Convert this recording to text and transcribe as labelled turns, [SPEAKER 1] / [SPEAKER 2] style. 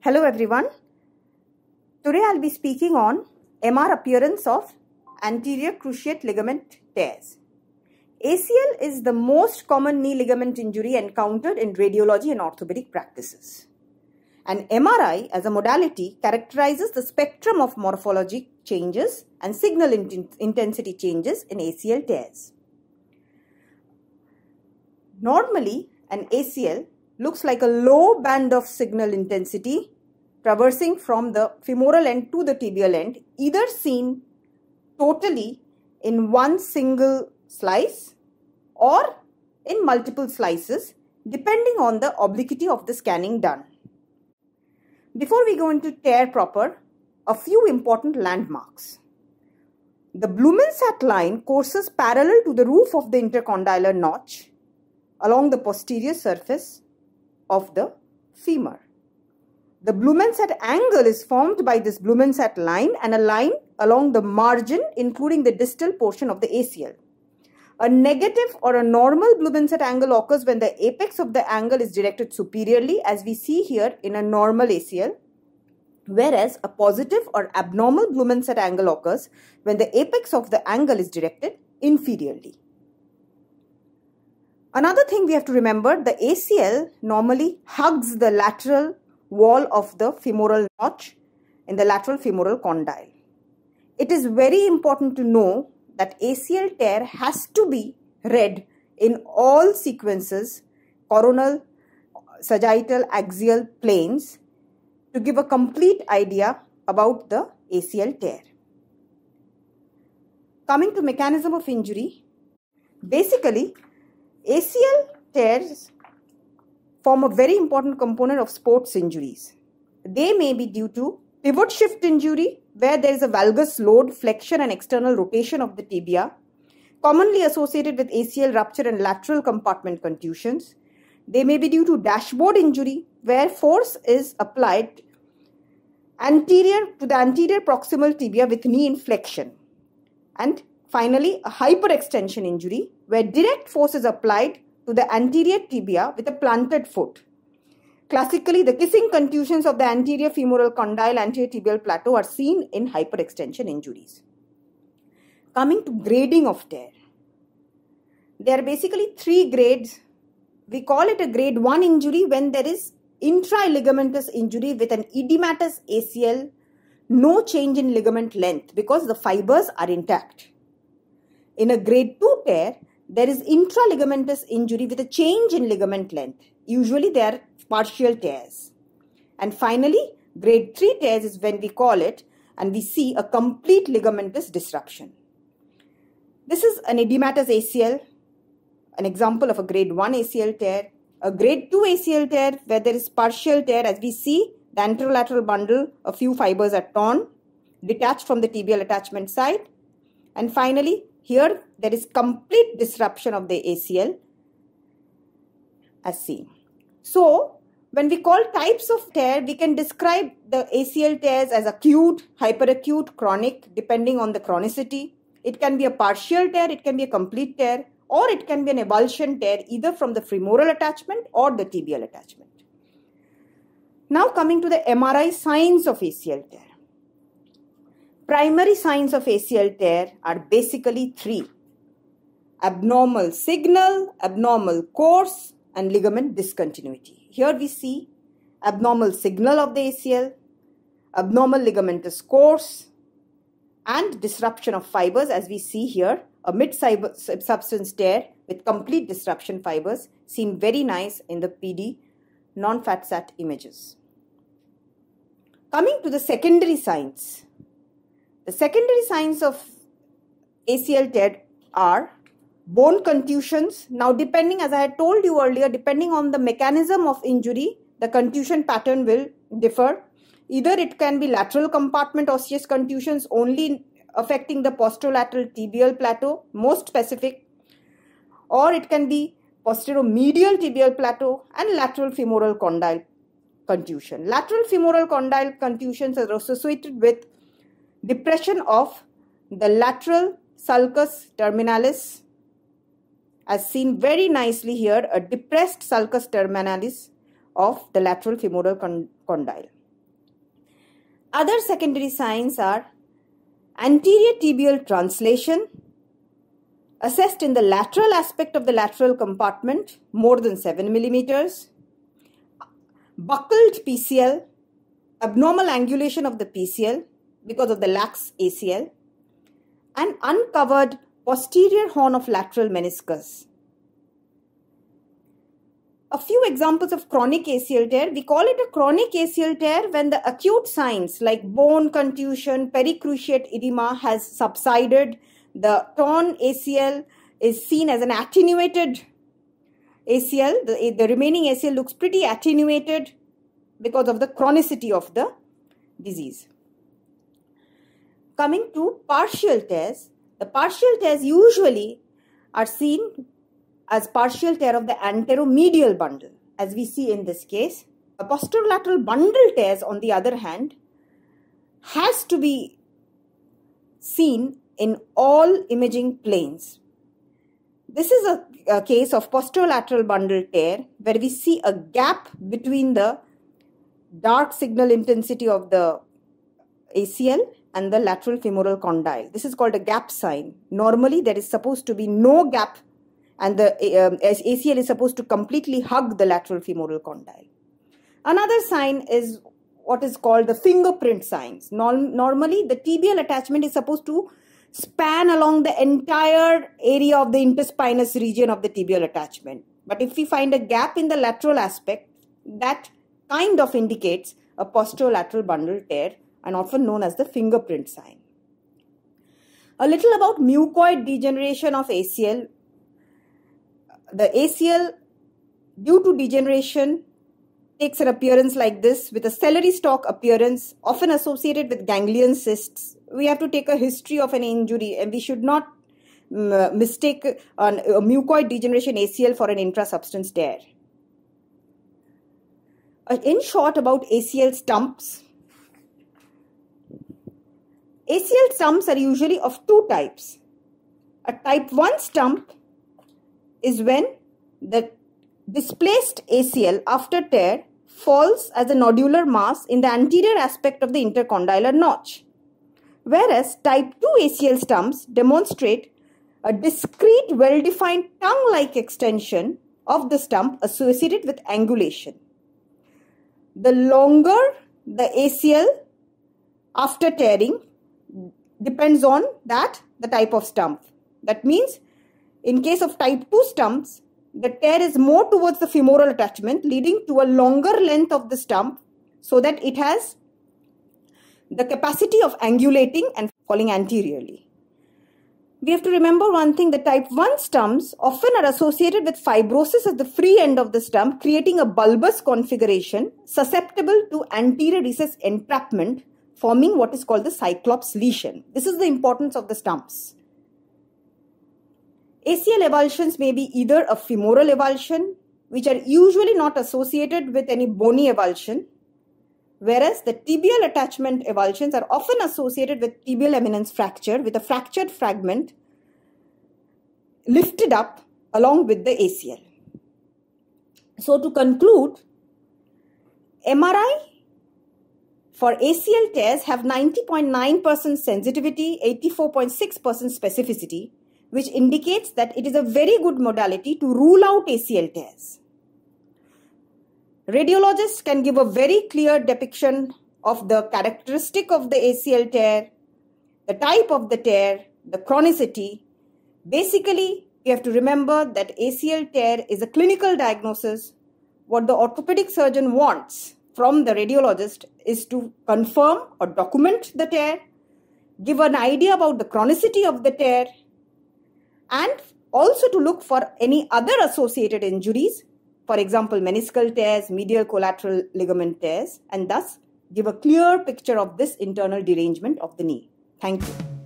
[SPEAKER 1] Hello everyone. Today I'll be speaking on MR appearance of anterior cruciate ligament tears. ACL is the most common knee ligament injury encountered in radiology and orthopedic practices. And MRI as a modality characterizes the spectrum of morphologic changes and signal in intensity changes in ACL tears. Normally, an ACL looks like a low band of signal intensity traversing from the femoral end to the tibial end, either seen totally in one single slice or in multiple slices depending on the obliquity of the scanning done. Before we go into tear proper, a few important landmarks. The Blumensaat line courses parallel to the roof of the intercondylar notch along the posterior surface of the femur. The Blumensaat angle is formed by this Blumensaat line and a line along the margin including the distal portion of the ACL. A negative or a normal Blumensaat angle occurs when the apex of the angle is directed superiorly as we see here in a normal ACL whereas a positive or abnormal Blumensaat angle occurs when the apex of the angle is directed inferiorly. Another thing we have to remember, the ACL normally hugs the lateral wall of the femoral notch in the lateral femoral condyle. It is very important to know that ACL tear has to be read in all sequences, coronal, sagittal, axial planes to give a complete idea about the ACL tear. Coming to mechanism of injury, basically ACL tears form a very important component of sports injuries. They may be due to pivot shift injury, where there is a valgus load, flexion, and external rotation of the tibia, commonly associated with ACL rupture and lateral compartment contusions. They may be due to dashboard injury, where force is applied anterior to the anterior proximal tibia with knee inflection. And finally, a hyperextension injury, where direct force is applied to the anterior tibia with a planted foot. Classically, the kissing contusions of the anterior femoral condyle anterior tibial plateau are seen in hyperextension injuries. Coming to grading of tear. There are basically three grades. We call it a grade 1 injury when there is intraligamentous injury with an edematous ACL, no change in ligament length because the fibers are intact. In a grade 2 tear, there is intraligamentous injury with a change in ligament length. Usually they are partial tears. And finally, grade 3 tears is when we call it and we see a complete ligamentous disruption. This is an edematous ACL, an example of a grade 1 ACL tear. A grade 2 ACL tear where there is partial tear as we see the anterolateral bundle, a few fibers are torn, detached from the tibial attachment site. And finally, here there is complete disruption of the ACL as seen. So when we call types of tear, we can describe the ACL tears as acute, hyperacute, chronic, depending on the chronicity. It can be a partial tear, it can be a complete tear, or it can be an avulsion tear either from the femoral attachment or the tibial attachment. Now coming to the MRI signs of ACL tear. Primary signs of ACL tear are basically three. Abnormal signal, abnormal course, and ligament discontinuity. Here we see abnormal signal of the ACL, abnormal ligamentous course, and disruption of fibers as we see here, a mid-substance tear with complete disruption fibers seem very nice in the PD non-fat sat images. Coming to the secondary signs, the secondary signs of ACL tear are bone contusions. Now, depending, as I had told you earlier, depending on the mechanism of injury, the contusion pattern will differ. Either it can be lateral compartment osseous contusions only affecting the posterolateral tibial plateau, most specific, or it can be posteromedial tibial plateau and lateral femoral condyle contusion. Lateral femoral condyle contusions are associated with depression of the lateral sulcus terminalis as seen very nicely here a depressed sulcus terminalis of the lateral femoral condyle. Other secondary signs are anterior tibial translation, assessed in the lateral aspect of the lateral compartment, more than 7 millimeters, buckled PCL, abnormal angulation of the PCL because of the lax ACL, and uncovered posterior horn of lateral meniscus. A few examples of chronic ACL tear. We call it a chronic ACL tear when the acute signs like bone contusion, pericruciate edema has subsided. The torn ACL is seen as an attenuated ACL. The, the remaining ACL looks pretty attenuated because of the chronicity of the disease. Coming to partial tears, the partial tears usually are seen as partial tear of the anteromedial bundle, as we see in this case. A posterolateral bundle tears, on the other hand, has to be seen in all imaging planes. This is a, a case of posterolateral bundle tear where we see a gap between the dark signal intensity of the ACL and the lateral femoral condyle. This is called a gap sign. Normally, there is supposed to be no gap and the um, ACL is supposed to completely hug the lateral femoral condyle. Another sign is what is called the fingerprint signs. Norm normally, the tibial attachment is supposed to span along the entire area of the interspinous region of the tibial attachment. But if we find a gap in the lateral aspect, that kind of indicates a posterolateral bundle tear and often known as the fingerprint sign. A little about mucoid degeneration of ACL. The ACL, due to degeneration, takes an appearance like this with a celery stalk appearance, often associated with ganglion cysts. We have to take a history of an injury and we should not mm, mistake an, a mucoid degeneration ACL for an intrasubstance tear. Uh, in short, about ACL stumps. ACL stumps are usually of two types. A type 1 stump is when the displaced ACL after tear falls as a nodular mass in the anterior aspect of the intercondylar notch. Whereas type 2 ACL stumps demonstrate a discrete well-defined tongue-like extension of the stump associated with angulation. The longer the ACL after tearing, depends on that the type of stump. That means in case of type 2 stumps, the tear is more towards the femoral attachment leading to a longer length of the stump so that it has the capacity of angulating and falling anteriorly. We have to remember one thing, the type 1 stumps often are associated with fibrosis at the free end of the stump, creating a bulbous configuration susceptible to anterior recess entrapment forming what is called the cyclops lesion. This is the importance of the stumps. ACL avulsions may be either a femoral avulsion, which are usually not associated with any bony avulsion, whereas the tibial attachment avulsions are often associated with tibial eminence fracture with a fractured fragment lifted up along with the ACL. So to conclude, MRI for ACL tears have 90.9% sensitivity, 84.6% specificity, which indicates that it is a very good modality to rule out ACL tears. Radiologists can give a very clear depiction of the characteristic of the ACL tear, the type of the tear, the chronicity. Basically, you have to remember that ACL tear is a clinical diagnosis. What the orthopedic surgeon wants from the radiologist is to confirm or document the tear, give an idea about the chronicity of the tear, and also to look for any other associated injuries, for example, meniscal tears, medial collateral ligament tears, and thus give a clear picture of this internal derangement of the knee. Thank you.